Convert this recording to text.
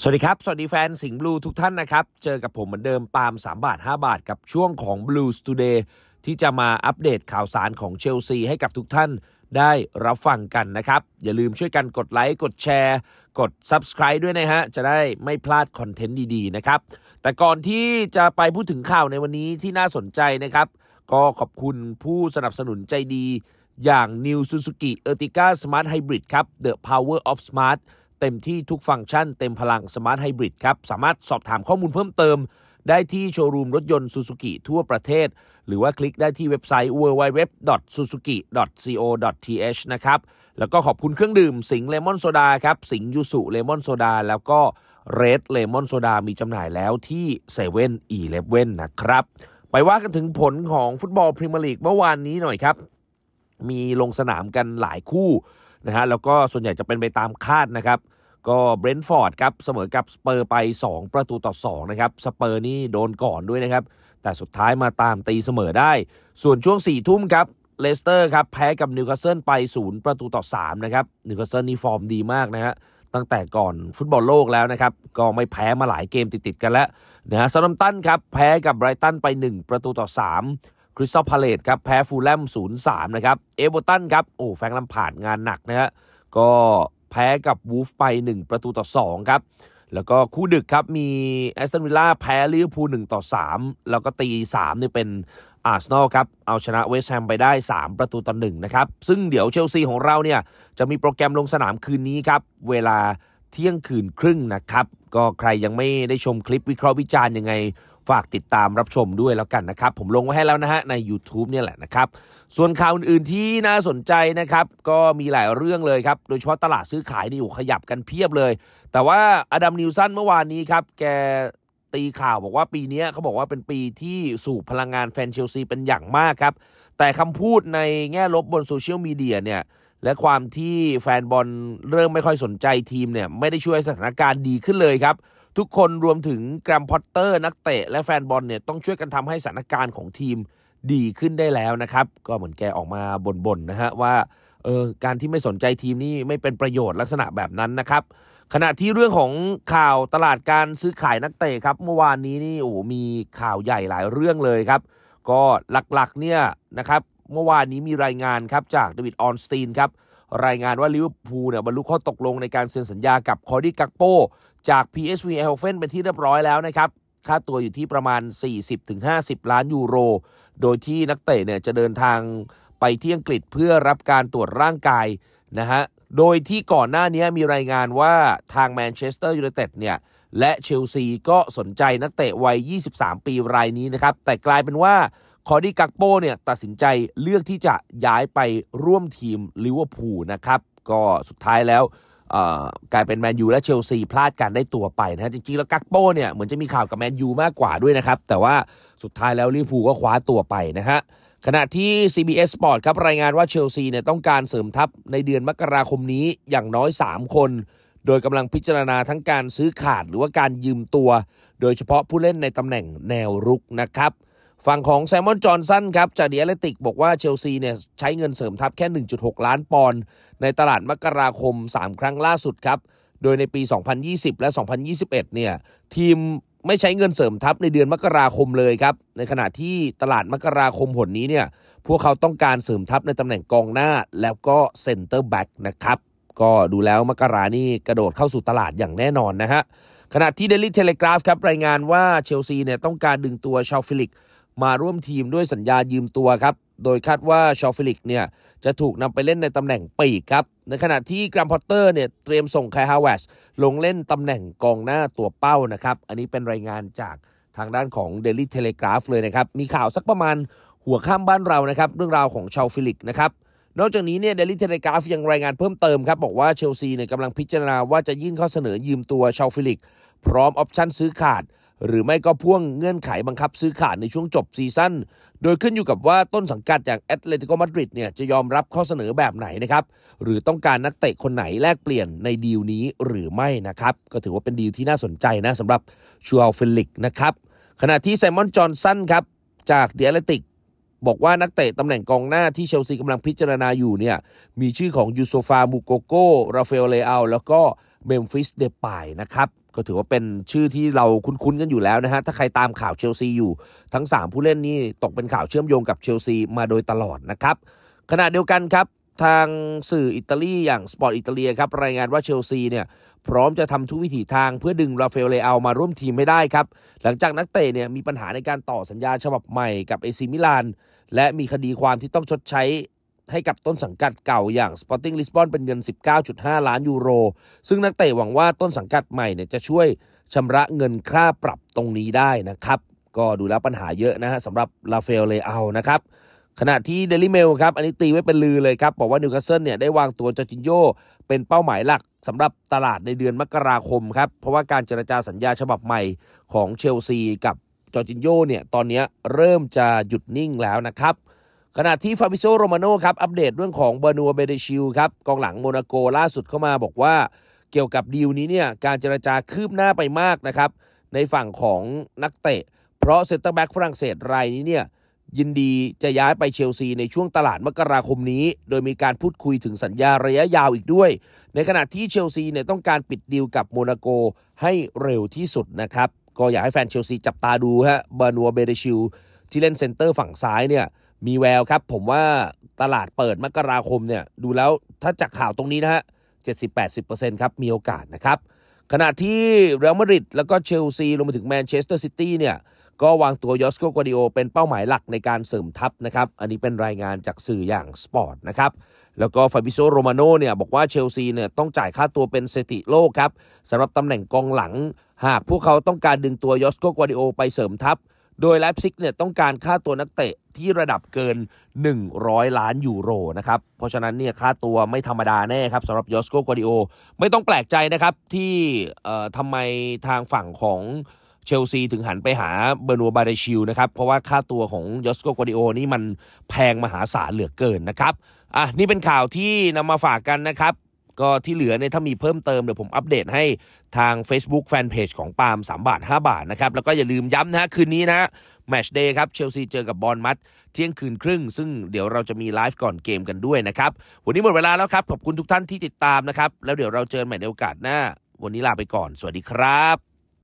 สวัสดีครับ สวัสดีแฟนสิงห์บลูทุกท่านนะครับ เจอกับผมเหมือนเดิมปาล์ม3 บาท 5 บาท กับช่วงของ Blues Today ที่จะมาอัปเดตข่าวสารของเชลซีให้กับทุกท่านได้รับฟังกันนะครับ อย่าลืมช่วยกันกดไลค์ กดแชร์ กด Subscribe ด้วยนะฮะ จะได้ไม่พลาดคอนเทนต์ดีๆนะครับ แต่ก่อนที่จะไปพูดถึงข่าวในวันนี้ที่น่าสนใจนะครับ ก็ขอบคุณผู้สนับสนุนใจดีอย่าง New Suzuki Ertiga Smart Hybrid ครับ The Power of Smart เต็มที่ทุกฟังก์ชันเต็มพลัง Smart Hybrid ครับ สามารถสอบถามข้อมูลเพิ่มเติม ได้ที่โชว์รูมรถยนต์ Suzuki ทั่วประเทศ หรือว่าคลิกได้ที่เว็บไซต์ www.suzuki.co.th นะครับ แล้วก็ขอบคุณเครื่องดื่มสิงห์เลมอนโซดาครับ สิงห์ยูซุเลมอนโซดาแล้วก็เรดเลมอนโซดามีจำหน่ายแล้วที่เซเว่นอีเลฟเว่นนะครับ ไปว่ากันถึงผลของฟุตบอลพรีเมียร์ลีกเมื่อวานนี้หน่อยครับ มีลงสนามกันหลายคู่นะฮะแล้วก็ส่วนใหญ่จะเป็นไปตามคาดนะครับ ก็เบรนท์ฟอร์ดครับเสมอกับสเปอร์สไป 2 ประตูต่อ2นะครับสเปอร์สนี่โดนก่อนด้วยนะครับ แต่สุดท้ายมาตามตีเสมอได้ ส่วนช่วง 4 ทุ่มครับเลสเตอร์ครับแพ้กับนิวคาสเซิลไป 0 ประตูต่อ3นะครับนิวคาสเซิลนี่ฟอร์มดีมากนะฮะตั้งแต่ก่อนฟุตบอลโลกแล้วนะครับ ก็ไม่แพ้มาหลายเกมติดๆกันแล้วนะฮะเซาแธมป์ตันครับแพ้กับไบรตันไป 1 ประตูต่อ 3 คริสตัลพาเลซครับแพ้ฟูแล่ม0-3นะครับเอเวอร์ตันครับโอ้แฟงลำผ่านงานหนักนะฮะก็ แพ้กับวูล์ฟไป 1 ประตูต่อ 2 ครับ แล้วก็คู่ดึกครับ มีแอสตันวิลล่าแพ้ลิเวอร์พูล1ต่อ 3 แล้วก็ตี3เนี่ยเป็นอาร์เซนอลครับ เอาชนะเวสต์แฮมไปได้ 3 ประตูต่อ1นะครับ ซึ่งเดี๋ยวเชลซีของเราเนี่ยจะมีโปรแกรมลงสนามคืนนี้ครับ เวลาเที่ยงคืนครึ่งนะครับ ก็ใครยังไม่ได้ชมคลิปวิเคราะห์วิจารณ์ยังไง ฝากติดตามรับชมด้วยแล้วกันนะครับ ผมลงไว้ให้แล้วนะฮะใน YouTube เนี่ยแหละนะครับ ส่วนข่าวอื่นๆที่น่าสนใจนะครับ ก็มีหลายเรื่องเลยครับ โดยเฉพาะตลาดซื้อขายนี่อยู่ขยับกันเพียบเลย แต่ว่าอดัมนิวสันเมื่อวานนี้ครับ แกตีข่าวบอกว่าปีนี้เขาบอกว่าเป็นปีที่สูบพลังงานแฟนเชลซีเป็นอย่างมากครับ แต่คำพูดในแง่ลบบนโซเชียลมีเดียเนี่ยและความที่แฟนบอลเริ่มไม่ค่อยสนใจทีมเนี่ยไม่ได้ช่วยสถานการณ์ดีขึ้นเลยครับ ทุกคนรวมถึงแกรแฮมพอตเตอร์นักเตะและแฟนบอลเนี่ยต้องช่วยกันทำให้สถานการณ์ของทีมดีขึ้นได้แล้วนะครับ ก็เหมือนแกออกมาบ่นๆนะฮะว่าเออการที่ไม่สนใจทีมนี่ไม่เป็นประโยชน์ลักษณะแบบนั้นนะครับ ขณะที่เรื่องของข่าวตลาดการซื้อขายนักเตะครับ เมื่อวานนี้นี่โอ้มีข่าวใหญ่หลายเรื่องเลยครับ ก็หลักๆเนี่ยนะครับเมื่อวานนี้มีรายงานครับจากเดวิดออร์นสตีนครับรายงานว่าลิเวอร์พูลเนี่ยบรรลุข้อตกลงในการเซ็นสัญญากับคอร์ดี้กักโปจาก PSV e i n d h o v e n เป็นที่เรียบร้อยแล้วนะครับ ค่าตัวอยู่ที่ประมาณ 40-50 ล้านยูโร โดยที่นักเตะเนี่ยจะเดินทางไปที่อังกฤษเพื่อรับการตรวจร่างกายนะฮะ โดยที่ก่อนหน้านี้มีรายงานว่าทางแมนเชสเตอร์ยูไนเต็ดเนี่ยและเชลซีก็สนใจนักเตะวัย 23 ปีรายนี้นะครับ แต่กลายเป็นว่าคอร์ดี้กักโปเนี่ยตัดสินใจเลือกที่จะย้ายไปร่วมทีมลิเวอร์พูลนะครับ ก็สุดท้ายแล้ว กลายเป็นแมนยูและเชลซีพลาดการได้ตัวไปนะจริงๆแล้วกักโป้เนี่ยเหมือนจะมีข่าวกับแมนยูมากกว่าด้วยนะครับ แต่ว่าสุดท้ายแล้วลิเวอร์พูลก็คว้าตัวไปนะฮะขณะที่ CBS Sport ครับรายงานว่าเชลซีเนี่ยต้องการเสริมทัพในเดือนมกราคมนี้อย่างน้อย 3 คน โดยกำลังพิจารณาทั้งการซื้อขาดหรือว่าการยืมตัว โดยเฉพาะผู้เล่นในตำแหน่งแนวรุกนะครับ ฝั่งของไซมอนจอห์นสันครับจาก The Athletic บอกว่าเชลซีเนี่ยใช้เงินเสริมทัพแค่ 1.6 ล้านปอนด์ในตลาดมกราคม 3 ครั้งล่าสุดครับ โดยในปี 2020 และ 2021 เนี่ยทีมไม่ใช้เงินเสริมทัพในเดือนมกราคมเลยครับ ในขณะที่ตลาดมกราคมหนนี้เนี่ยพวกเขาต้องการเสริมทัพในตำแหน่งกองหน้าแล้วก็เซนเตอร์แบ็กนะครับก็ดูแล้วมกรานี่กระโดดเข้าสู่ตลาดอย่างแน่นอนนะฮะขณะที่ Daily Telegraph ครับรายงานว่าเชลซีเนี่ยต้องการดึงตัวชาวฟิลิก มาร่วมทีมด้วยสัญญายืมตัวครับ โดยคาดว่าชอฟิลิกเนี่ยจะถูกนำไปเล่นในตำแหน่งปีกครับ ในขณะที่เกรแฮมพอตเตอร์เนี่ยเตรียมส่งไคฮาแวร์ตซ์ลงเล่นตำแหน่งกองหน้าตัวเป้านะครับ อันนี้เป็นรายงานจากทางด้านของ Daily Telegraph เลยนะครับ มีข่าวสักประมาณหัวค่ำบ้านเรานะครับ เรื่องราวของชาวฟิลิกนะครับ นอกจากนี้เนี่ย Daily Telegraph ยังรายงานเพิ่มเติมครับ บอกว่าเชลซีเนี่ยกำลังพิจารณาว่าจะยื่นข้อเสนอยืมตัวชาวฟิลิก พร้อมออปชั่นซื้อขาด หรือไม่ก็พ่วงเงื่อนไขบังคับซื้อขาดในช่วงจบซีซั่น โดยขึ้นอยู่กับว่าต้นสังกัดจากแอตเลติโกมาดริดเนี่ยจะยอมรับข้อเสนอแบบไหนนะครับ หรือต้องการนักเตะคนไหนแลกเปลี่ยนในดีลนี้หรือไม่นะครับ ก็ถือว่าเป็นดีลที่น่าสนใจนะสำหรับชูเอา เฟลิกซ์นะครับ ขณะที่ไซมอนจอห์นสันครับจาก The Athletic บอกว่านักเตะตำแหน่งกองหน้าที่เชลซีกำลังพิจารณาอยู่เนี่ยมีชื่อของยูซูฟามูโกโกราฟาเอลเลเอาแล้วก็เมมฟิสเดปายนะครับ ก็ถือว่าเป็นชื่อที่เราคุ้นๆกันอยู่แล้วนะฮะ ถ้าใครตามข่าวเชลซีอยู่ ทั้ง 3 ผู้เล่นนี่ตกเป็นข่าวเชื่อมโยงกับเชลซีมาโดยตลอดนะครับ ขณะเดียวกันครับทางสื่ออิตาลีอย่าง Sportitalia ครับรายงานว่าเชลซีเนี่ยพร้อมจะทำทุกวิถีทางเพื่อดึงราฟาเอลเลเอามาร่วมทีมให้ได้ครับ หลังจากนักเตะเนี่ยมีปัญหาในการต่อสัญญาฉบับใหม่กับเอซี มิลานและมีคดีความที่ต้องชดใช้ ให้กับต้นสังกัดเก่าอย่าง Sporting Lisbon เป็นเงิน 19.5 ล้านยูโร ซึ่งนักเตะหวังว่าต้นสังกัดใหม่เนี่ยจะช่วยชำระเงินค่าปรับตรงนี้ได้นะครับ ก็ดูแล้วปัญหาเยอะนะฮะสำหรับราฟาเอลเลเอานะครับขณะที่ Daily Mail ครับอันนี้ตีไว้เป็นลือเลยครับ บอกว่านิวคาสเซิลเนี่ยได้วางตัวจอร์จินโญเป็นเป้าหมายหลักสำหรับตลาดในเดือนมกราคมครับ เพราะว่าการเจรจาสัญญาฉบับใหม่ของเชลซีกับจอร์จินโญเนี่ยตอนนี้เริ่มจะหยุดนิ่งแล้วนะครับ ขณะที่ฟาบริซิโอ โรมาโนครับอัปเดตเรื่องของเบอนัวต์ บาเดียชิลครับกองหลังโมนาโกล่าสุดเข้ามาบอกว่าเกี่ยวกับดีลนี้เนี่ยการเจรจาคืบหน้าไปมากนะครับในฝั่งของนักเตะ เพราะเซนเตอร์แบ็กฝรั่งเศสรายนี้เนี่ยยินดีจะย้ายไปเชลซีในช่วงตลาดมกราคมนี้ โดยมีการพูดคุยถึงสัญญาระยะยาวอีกด้วย ในขณะที่เชลซีเนี่ยต้องการปิดดีลกับโมนาโกให้เร็วที่สุดนะครับก็อยากให้แฟนเชลซีจับตาดูฮะเบอนัวต์ บาเดียชิล ที่เล่นเซนเตอร์ฝั่งซ้ายเนี่ยมีแววครับ ผมว่าตลาดเปิดมกราคมเนี่ยดูแล้วถ้าจากข่าวตรงนี้นะฮะ 70-80%ครับ มีโอกาสนะครับ ขณะที่เรอัลมาดริดแล้วก็เชลซีรวมไปถึงแมนเชสเตอร์ซิตี้เนี่ยก็วางตัวยอสโกกวาร์ดิโอลเป็นเป้าหมายหลักในการเสริมทัพนะครับ อันนี้เป็นรายงานจากสื่ออย่างสปอร์ตนะครับ แล้วก็ฟาบริซิโอ โรมาโนเนี่ยบอกว่าเชลซีเนี่ยต้องจ่ายค่าตัวเป็นสถิติโลกครับสำหรับตำแหน่งกองหลัง หากพวกเขาต้องการดึงตัวยอสโกกวาร์ดิโอลไปเสริมทัพ โดยไลป์ซิกเนี่ยต้องการค่าตัวนักเตะที่ระดับเกิน 100 ล้านยูโรนะครับ เพราะฉะนั้นเนี่ยค่าตัวไม่ธรรมดาแน่ครับสำหรับยอสโกกวาร์ดิโอล ไม่ต้องแปลกใจนะครับที่ทำไมทางฝั่งของเชลซีถึงหันไปหาเบอนัวต์ บาเดียชิลนะครับ เพราะว่าค่าตัวของยอสโกกวาร์ดิโอลนี่มันแพงมหาศาลเหลือเกินนะครับ อะนี่เป็นข่าวที่นำมาฝากกันนะครับ ก็ที่เหลือเนี่ยถ้ามีเพิ่มเติมเดี๋ยวผมอัปเดตให้ทาง Facebook Fanpage ของปาล์ม3 บาท 5 บาทนะครับ แล้วก็อย่าลืมย้ำนะคืนนี้นะแมชเดย์ครับเชลซีเจอกับบอลมัดเที่ยงคืนครึ่ง ซึ่งเดี๋ยวเราจะมีไลฟ์ก่อนเกมกันด้วยนะครับ วันนี้หมดเวลาแล้วครับ ขอบคุณทุกท่านที่ติดตามนะครับ แล้วเดี๋ยวเราเจอกันใหม่ในโอกาสหน้า วันนี้ลาไปก่อน สวัสดีครับ